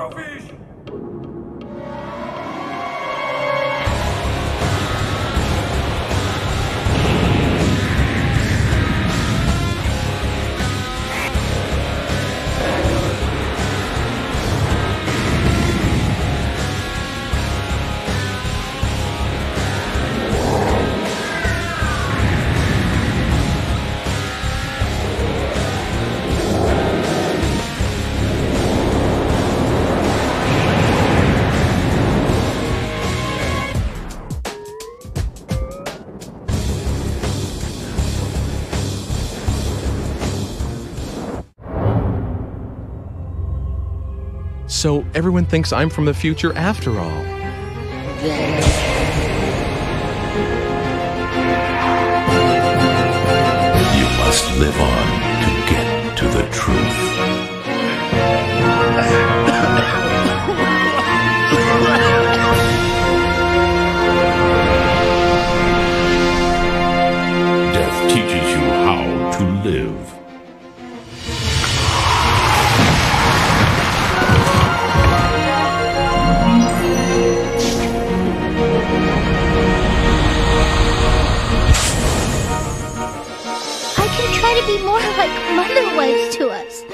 Eurovision! So everyone thinks I'm from the future after all. You must live on to get to the truth. Death teaches you how to live. Be more like Mother was to us.